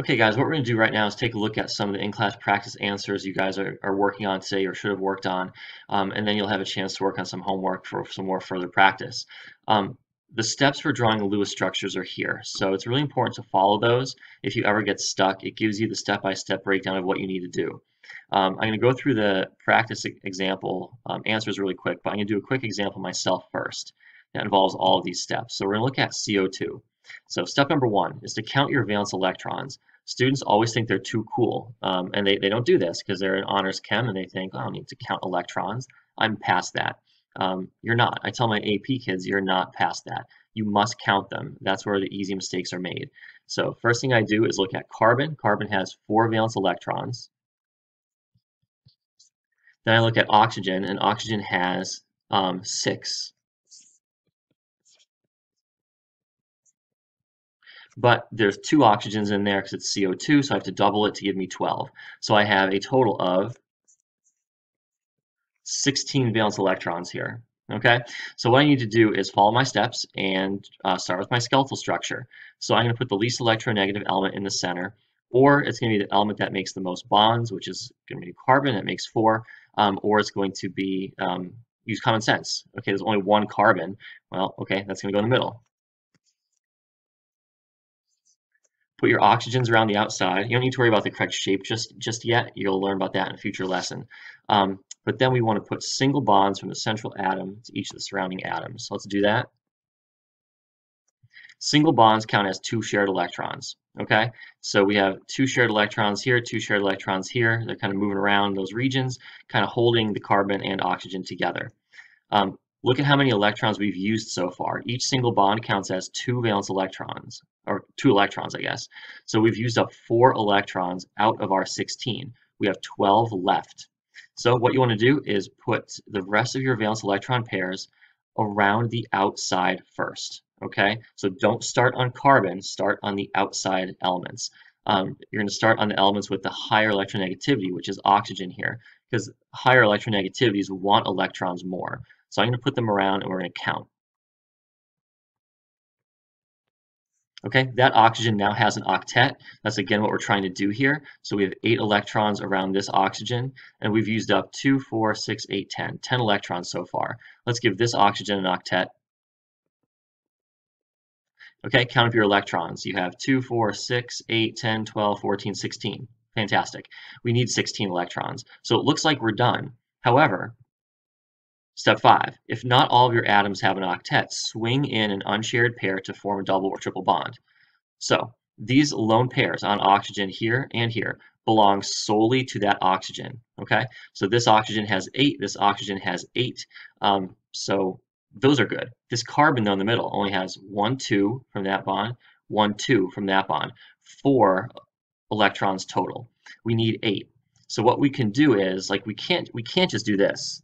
Okay guys, what we're going to do right now is take a look at some of the in-class practice answers you guys are, are working on today or should have worked on, um, and then you'll have a chance to work on some homework for some more further practice. Um, the steps for drawing Lewis structures are here, so it's really important to follow those. If you ever get stuck, it gives you the step-by-step -step breakdown of what you need to do. Um, I'm going to go through the practice example um, answers really quick, but I'm going to do a quick example myself first that involves all of these steps. So we're going to look at CO2. So step number one is to count your valence electrons. Students always think they're too cool, um, and they, they don't do this because they're in honors chem and they think, oh, I don't need to count electrons. I'm past that. Um, you're not. I tell my AP kids, you're not past that. You must count them. That's where the easy mistakes are made. So first thing I do is look at carbon. Carbon has four valence electrons. Then I look at oxygen, and oxygen has um, six. But there's two oxygens in there because it's CO2, so I have to double it to give me 12. So I have a total of 16 valence electrons here. Okay, so what I need to do is follow my steps and uh, start with my skeletal structure. So I'm going to put the least electronegative element in the center, or it's going to be the element that makes the most bonds, which is going to be carbon that makes four, um, or it's going to be um, use common sense. Okay, there's only one carbon. Well, okay, that's going to go in the middle. Put your oxygens around the outside. You don't need to worry about the correct shape just, just yet. You'll learn about that in a future lesson. Um, but then we want to put single bonds from the central atom to each of the surrounding atoms. So let's do that. Single bonds count as two shared electrons. Okay, so we have two shared electrons here, two shared electrons here. They're kind of moving around those regions, kind of holding the carbon and oxygen together. Um, look at how many electrons we've used so far. Each single bond counts as two valence electrons or two electrons, I guess. So we've used up four electrons out of our 16. We have 12 left. So what you want to do is put the rest of your valence electron pairs around the outside first. Okay, so don't start on carbon, start on the outside elements. Um, you're going to start on the elements with the higher electronegativity, which is oxygen here, because higher electronegativities want electrons more. So I'm going to put them around and we're going to count. Okay, that oxygen now has an octet. That's again what we're trying to do here. So we have eight electrons around this oxygen, and we've used up two, four, six, eight, ten. Ten electrons so far. Let's give this oxygen an octet. Okay, count up your electrons. You have 2, 4, 6, 8, 10, 12, 14, 16. Fantastic. We need 16 electrons. So it looks like we're done. However, Step 5. If not all of your atoms have an octet, swing in an unshared pair to form a double or triple bond. So these lone pairs on oxygen here and here belong solely to that oxygen. Okay, so this oxygen has 8, this oxygen has 8. Um, so those are good. This carbon though in the middle only has 1, 2 from that bond, 1, 2 from that bond. 4 electrons total. We need 8. So what we can do is, like we can't, we can't just do this.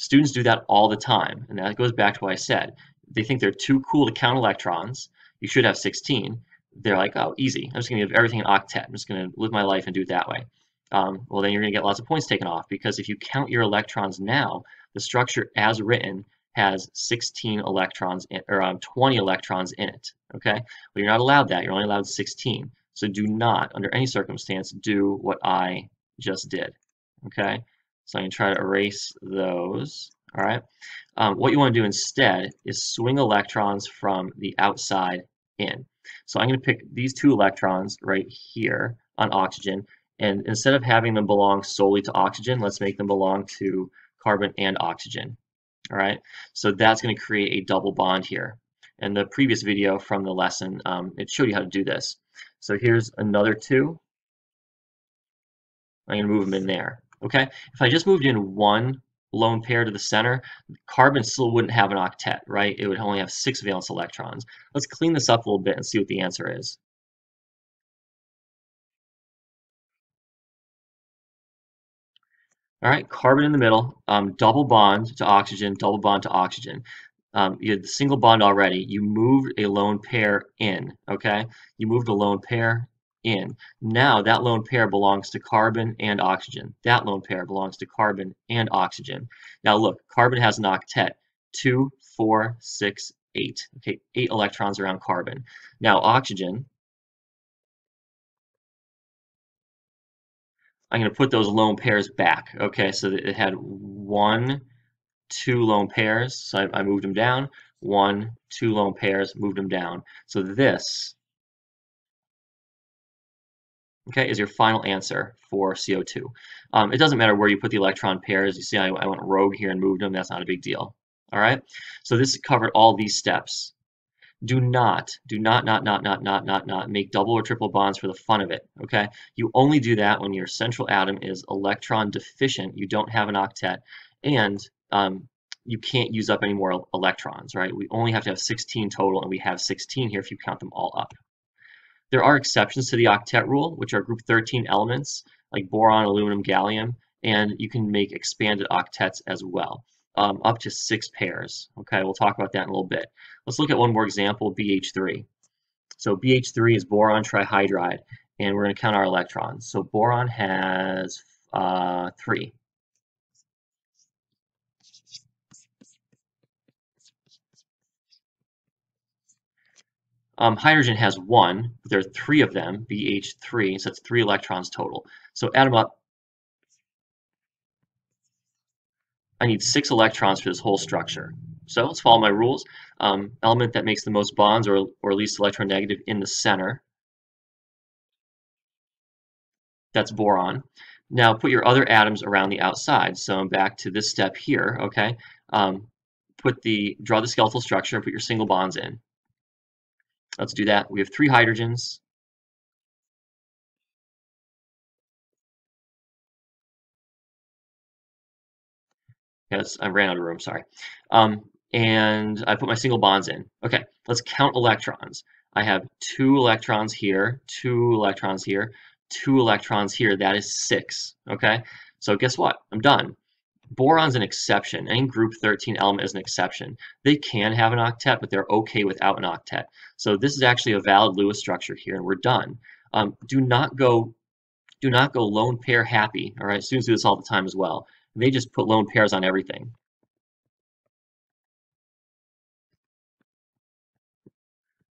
Students do that all the time, and that goes back to what I said. They think they're too cool to count electrons. You should have 16. They're like, oh, easy. I'm just going to give everything an octet. I'm just going to live my life and do it that way. Um, well, then you're going to get lots of points taken off because if you count your electrons now, the structure as written has 16 electrons in, or um, 20 electrons in it. Okay, well you're not allowed that. You're only allowed 16. So do not, under any circumstance, do what I just did. Okay, so I'm going to try to erase those. All right. Um, what you want to do instead is swing electrons from the outside in. So I'm going to pick these two electrons right here on oxygen. And instead of having them belong solely to oxygen, let's make them belong to carbon and oxygen. All right. So that's going to create a double bond here. In the previous video from the lesson, um, it showed you how to do this. So here's another two. I'm going to move them in there. Okay, if I just moved in one lone pair to the center, carbon still wouldn't have an octet, right? It would only have six valence electrons. Let's clean this up a little bit and see what the answer is. All right, carbon in the middle, um, double bond to oxygen, double bond to oxygen. Um, you had the single bond already. You moved a lone pair in, okay? You moved a lone pair in. Now that lone pair belongs to carbon and oxygen. That lone pair belongs to carbon and oxygen. Now look, carbon has an octet, two, four, six, eight. Okay, eight electrons around carbon. Now oxygen, I'm going to put those lone pairs back. Okay, so it had one, two lone pairs, so I, I moved them down. One, two lone pairs, moved them down. So this okay, is your final answer for CO2. Um, it doesn't matter where you put the electron pairs. You see I, I went rogue here and moved them. That's not a big deal. All right, so this covered all these steps do not, do not, not, not, not, not, not, not make double or triple bonds for the fun of it, okay? You only do that when your central atom is electron deficient, you don't have an octet, and um, you can't use up any more electrons, right? We only have to have 16 total, and we have 16 here if you count them all up. There are exceptions to the octet rule, which are group 13 elements, like boron, aluminum, gallium, and you can make expanded octets as well um, up to six pairs. Okay, we'll talk about that in a little bit. Let's look at one more example, BH3. So BH3 is boron trihydride, and we're going to count our electrons. So boron has uh, three. Um, hydrogen has one, but there are three of them, BH3, so that's three electrons total. So add them up, I need six electrons for this whole structure. So let's follow my rules. Um, element that makes the most bonds or, or least electronegative in the center. That's boron. Now put your other atoms around the outside. So I'm back to this step here, okay? Um, put the, draw the skeletal structure and put your single bonds in. Let's do that. We have three hydrogens, Yes, I ran out of room, sorry. Um, and I put my single bonds in. Okay, let's count electrons. I have two electrons here, two electrons here, two electrons here. That is six, okay? So guess what? I'm done. Boron's an exception. Any group 13 element is an exception. They can have an octet, but they're okay without an octet. So this is actually a valid Lewis structure here, and we're done. Um, do not go do not go lone pair happy. All right, students do this all the time as well. They just put lone pairs on everything.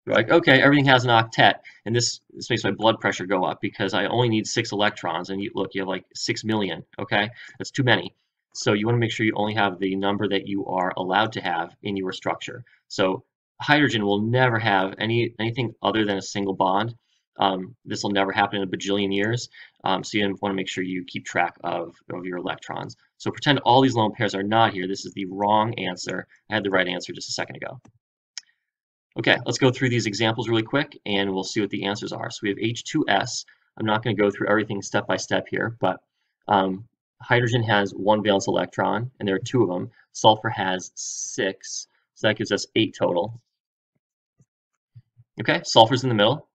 They're like, okay, everything has an octet, and this this makes my blood pressure go up because I only need six electrons, and you look, you have like six million. Okay, that's too many. So you want to make sure you only have the number that you are allowed to have in your structure. So hydrogen will never have any anything other than a single bond. Um, this will never happen in a bajillion years. Um, so you want to make sure you keep track of, of your electrons. So pretend all these lone pairs are not here. This is the wrong answer. I had the right answer just a second ago. Okay, let's go through these examples really quick and we'll see what the answers are. So we have H2S. I'm not going to go through everything step by step here, but um, hydrogen has one valence electron, and there are two of them. Sulfur has six, so that gives us eight total. Okay, sulfur's in the middle.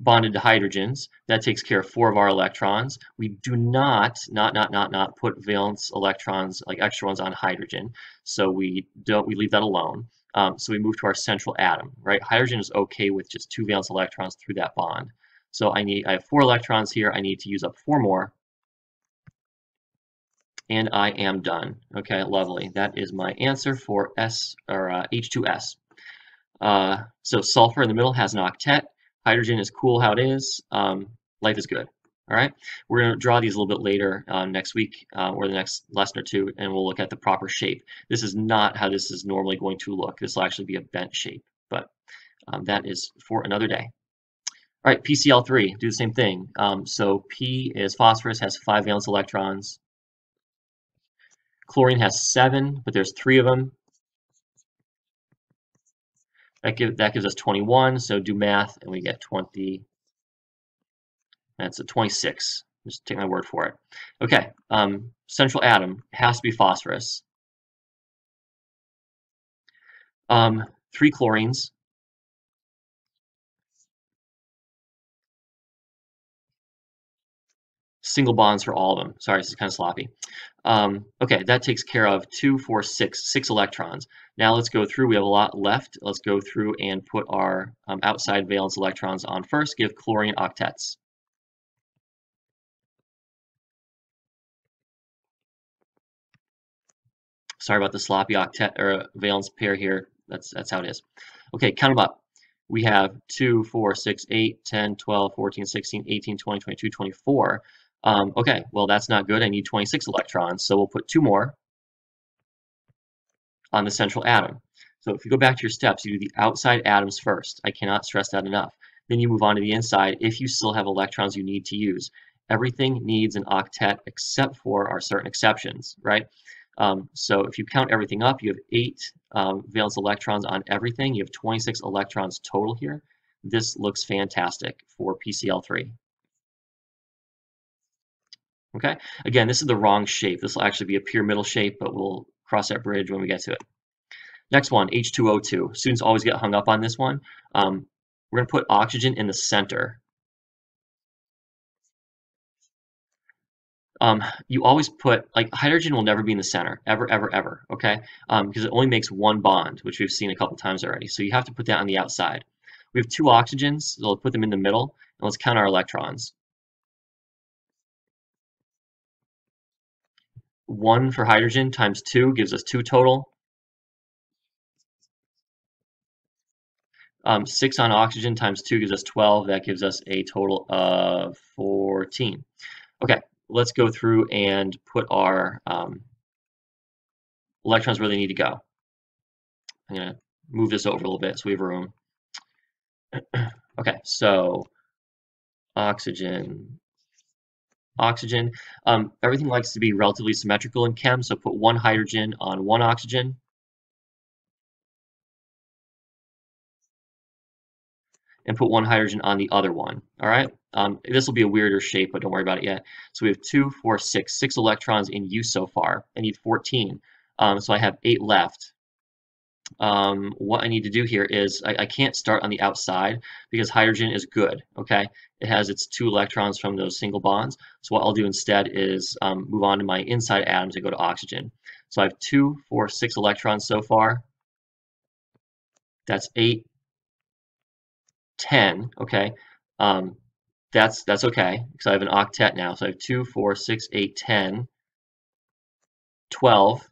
bonded to hydrogens. That takes care of four of our electrons. We do not, not, not, not, not put valence electrons, like extra ones on hydrogen. So we don't, we leave that alone. Um, so we move to our central atom, right? Hydrogen is okay with just two valence electrons through that bond. So I need, I have four electrons here. I need to use up four more. And I am done. Okay, lovely. That is my answer for S or uh, H2S. Uh, so sulfur in the middle has an octet. Hydrogen is cool how it is. Um, life is good. All right, we're going to draw these a little bit later uh, next week uh, or the next lesson or two, and we'll look at the proper shape. This is not how this is normally going to look. This will actually be a bent shape, but um, that is for another day. All right, PCl3, do the same thing. Um, so P is phosphorus, has five valence electrons. Chlorine has seven, but there's three of them. That, give, that gives us 21, so do math, and we get 20. That's a 26. Just take my word for it. Okay, um, central atom has to be phosphorus. Um, three chlorines. Single bonds for all of them. Sorry, this is kind of sloppy. Um, okay, that takes care of two, four, six, six electrons. Now let's go through. We have a lot left. Let's go through and put our um, outside valence electrons on first. Give chlorine octets. Sorry about the sloppy octet or valence pair here. That's that's how it is. Okay, count them up. we have 2, 4, 6, 8, 10, 12, 14, 16, 18, 20, 22, 24. Um, okay, well, that's not good. I need 26 electrons, so we'll put two more on the central atom. So if you go back to your steps, you do the outside atoms first. I cannot stress that enough. Then you move on to the inside if you still have electrons you need to use. Everything needs an octet except for our certain exceptions, right? Um, so if you count everything up, you have eight um, valence electrons on everything. You have 26 electrons total here. This looks fantastic for PCl3. Okay, again, this is the wrong shape. This will actually be a pyramidal shape, but we'll cross that bridge when we get to it. Next one, H2O2. Students always get hung up on this one. Um, we're going to put oxygen in the center. Um, you always put, like, hydrogen will never be in the center, ever, ever, ever, okay? Um, because it only makes one bond, which we've seen a couple times already. So you have to put that on the outside. We have two oxygens, so let's put them in the middle, and let's count our electrons. One for hydrogen times two gives us two total. Um, 6 on oxygen times 2 gives us 12. That gives us a total of 14. Okay, let's go through and put our um, electrons where they need to go. I'm going to move this over a little bit so we have room. okay, so oxygen, oxygen. Um, everything likes to be relatively symmetrical in chem, so put one hydrogen on one oxygen, and put one hydrogen on the other one. All right. Um, this will be a weirder shape, but don't worry about it yet. So we have two, four, six, six electrons in use so far. I need 14. Um, so I have eight left. Um, what I need to do here is I, I, can't start on the outside because hydrogen is good, okay? It has its two electrons from those single bonds. So what I'll do instead is um, move on to my inside atoms and go to oxygen. So I have two, four, six electrons so far. That's eight 10, okay, um, that's that's okay because I have an octet now. So I have 2, 4, 6, 8, 10, 12,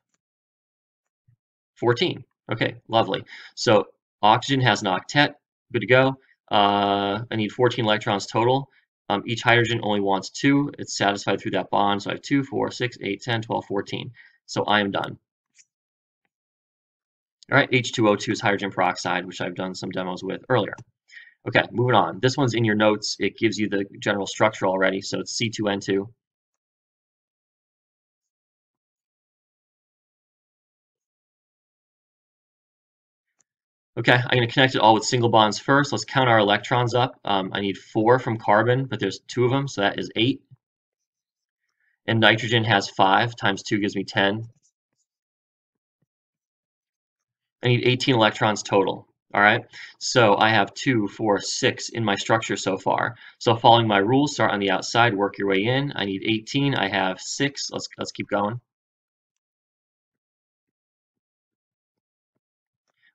14. Okay, lovely. So oxygen has an octet, good to go. Uh, I need 14 electrons total. Um, each hydrogen only wants two. It's satisfied through that bond. So I have 2, 4, 6, 8, 10, 12, 14. So I am done. All right, H2O2 is hydrogen peroxide, which I've done some demos with earlier. Okay, moving on. This one's in your notes. It gives you the general structure already, so it's C2N2. Okay, I'm going to connect it all with single bonds first. Let's count our electrons up. Um, I need four from carbon, but there's two of them, so that is eight. And nitrogen has five, times two gives me 10. I need 18 electrons total. All right, so I have two, four, six in my structure so far. So following my rules, start on the outside, work your way in. I need 18, I have six, let's, let's keep going.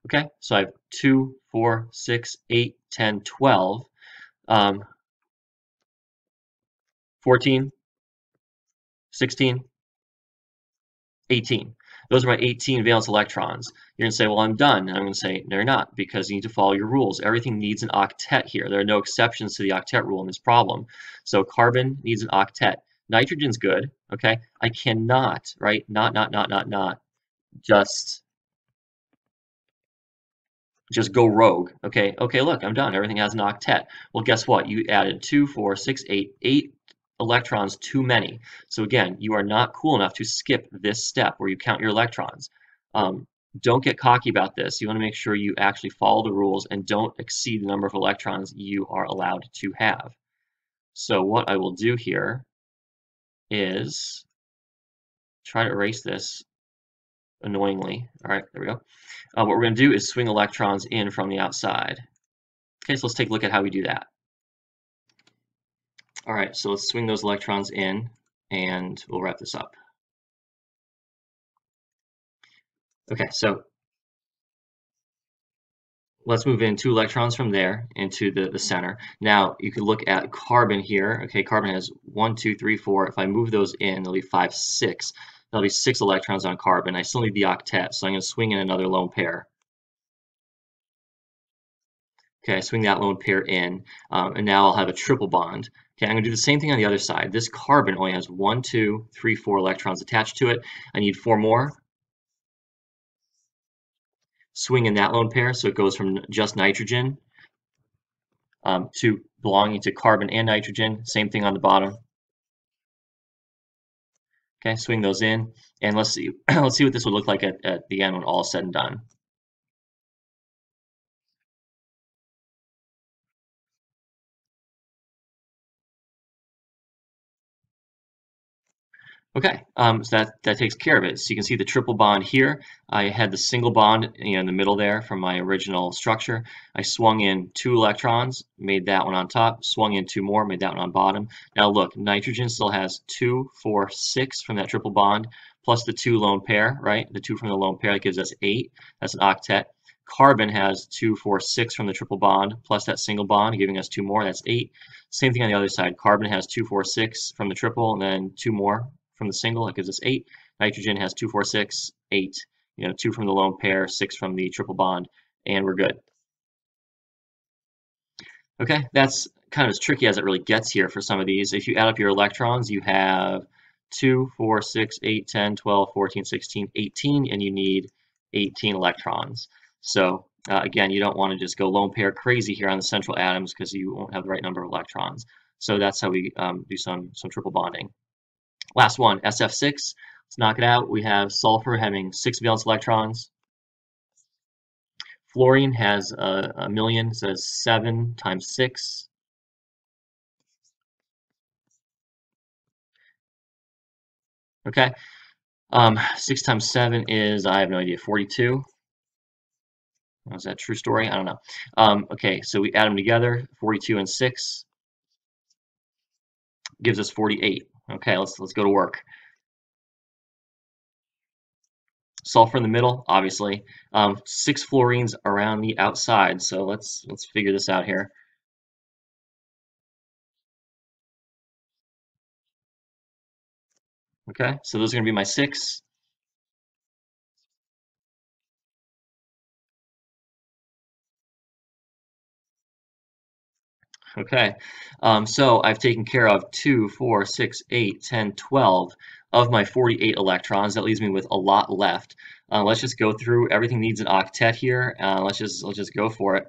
Okay, so I have two, four, six, eight, 10, 12, um, 14, 16, 18. Those are my 18 valence electrons. You're going to say, well, I'm done. And I'm going to say, no, you're not, because you need to follow your rules. Everything needs an octet here. There are no exceptions to the octet rule in this problem. So carbon needs an octet. Nitrogen's good, okay? I cannot, right? Not, not, not, not, not just just go rogue. Okay, okay, look, I'm done. Everything has an octet. Well, guess what? You added two, four, six, eight, eight electrons too many. So again, you are not cool enough to skip this step where you count your electrons. Um, don't get cocky about this. You want to make sure you actually follow the rules and don't exceed the number of electrons you are allowed to have. So what I will do here is try to erase this annoyingly. All right, there we go. Uh, what we're going to do is swing electrons in from the outside. Okay, so let's take a look at how we do that. All right, so let's swing those electrons in and we'll wrap this up. Okay, so let's move in two electrons from there into the, the center. Now you can look at carbon here. Okay, carbon has one, two, three, four. If I move those in, there'll be five, six. There'll be six electrons on carbon. I still need the octet, so I'm going to swing in another lone pair. Okay, I swing that lone pair in, um, and now I'll have a triple bond. Okay, I'm going to do the same thing on the other side. This carbon only has one, two, three, four electrons attached to it. I need four more. Swing in that lone pair, so it goes from just nitrogen um, to belonging to carbon and nitrogen. Same thing on the bottom. Okay, swing those in, and let's see let's see what this would look like at, at the end when all is said and done. Okay, um, so that, that takes care of it. So you can see the triple bond here. I had the single bond you know, in the middle there from my original structure. I swung in two electrons, made that one on top, swung in two more, made that one on bottom. Now look, nitrogen still has two, four, six from that triple bond, plus the two lone pair, right? The two from the lone pair, that gives us eight. That's an octet. Carbon has two, four, six from the triple bond, plus that single bond, giving us two more, that's eight. Same thing on the other side. Carbon has two, four, six from the triple, and then two more, from the single, that gives us 8. Nitrogen has 2, 4, 6, 8. You know, 2 from the lone pair, 6 from the triple bond, and we're good. Okay, that's kind of as tricky as it really gets here for some of these. If you add up your electrons, you have 2, 4, 6, 8, 10, 12, 14, 16, 18, and you need 18 electrons. So uh, again, you don't want to just go lone pair crazy here on the central atoms because you won't have the right number of electrons. So that's how we um, do some, some triple bonding. Last one, SF6. Let's knock it out. We have sulfur having six valence electrons. Fluorine has a, a million, so seven times six. Okay, um, six times seven is, I have no idea, 42. Was that true story? I don't know. Um, okay, so we add them together, 42 and 6 gives us 48. Okay, let's let's go to work. Sulfur in the middle, obviously. Um, six fluorines around the outside. So let's let's figure this out here. Okay, so those are going to be my six. Okay, um, so I've taken care of 2, 4, 6, 8, 10, 12 of my 48 electrons. That leaves me with a lot left. Uh, let's just go through. Everything needs an octet here. Uh, let's just let's just go for it.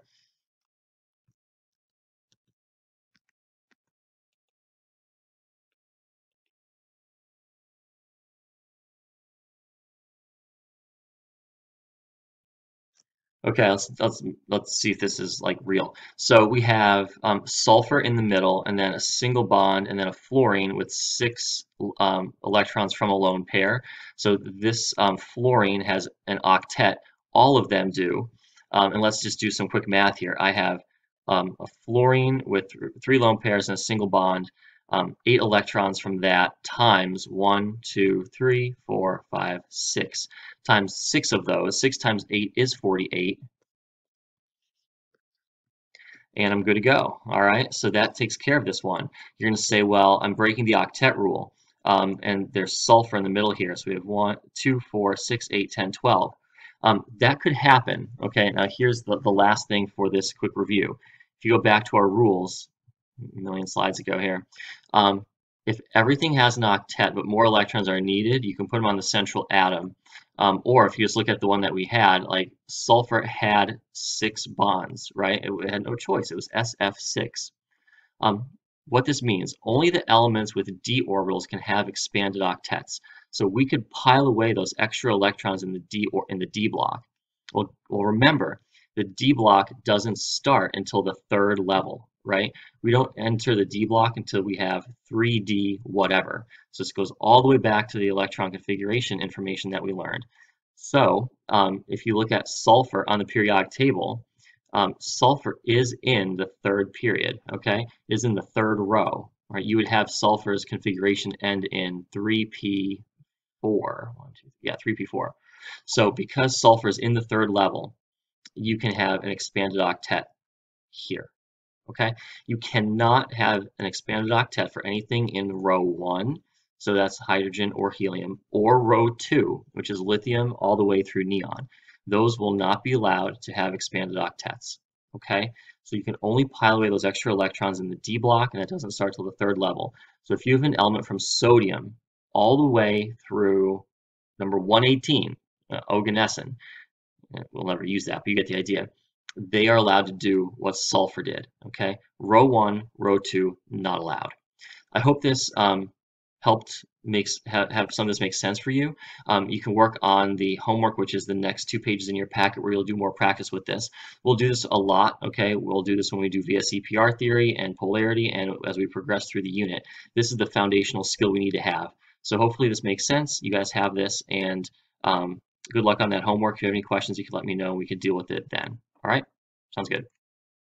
Okay, let's, let's, let's see if this is like real. So we have um, sulfur in the middle and then a single bond and then a fluorine with six um, electrons from a lone pair. So this um, fluorine has an octet, all of them do. Um, and let's just do some quick math here. I have um, a fluorine with three lone pairs and a single bond um, eight electrons from that times one, two, three, four, five, six, times six of those. Six times eight is 48. And I'm good to go. All right, so that takes care of this one. You're going to say, well, I'm breaking the octet rule. Um, and there's sulfur in the middle here. So we have 1, 2, 4, 6, 8, 10, 12. Um, that could happen. Okay, now here's the, the last thing for this quick review. If you go back to our rules, million slides ago here. Um, if everything has an octet but more electrons are needed, you can put them on the central atom. Um, or if you just look at the one that we had, like sulfur had six bonds, right? It had no choice. It was SF6. Um, what this means, only the elements with d orbitals can have expanded octets. So we could pile away those extra electrons in the d or in the d block. Well, well remember, the d block doesn't start until the third level right? We don't enter the D block until we have 3D whatever. So this goes all the way back to the electron configuration information that we learned. So um, if you look at sulfur on the periodic table, um, sulfur is in the third period, okay? Is in the third row, right? You would have sulfur's configuration end in 3p4, One, two, yeah, 3p4. So because sulfur is in the third level, you can have an expanded octet here okay? You cannot have an expanded octet for anything in row 1, so that's hydrogen or helium, or row 2, which is lithium all the way through neon. Those will not be allowed to have expanded octets, okay? So you can only pile away those extra electrons in the d block, and that doesn't start till the third level. So if you have an element from sodium all the way through number 118, uh, oganesson, uh, we'll never use that, but you get the idea. They are allowed to do what sulfur did, okay? Row one, row two, not allowed. I hope this um, helped makes have, have some of this make sense for you. Um, you can work on the homework, which is the next two pages in your packet where you'll do more practice with this. We'll do this a lot, okay? We'll do this when we do VSEPR theory and polarity and as we progress through the unit. This is the foundational skill we need to have. So hopefully this makes sense. You guys have this and um, good luck on that homework. If you have any questions, you can let me know. We could deal with it then. All right? Sounds good.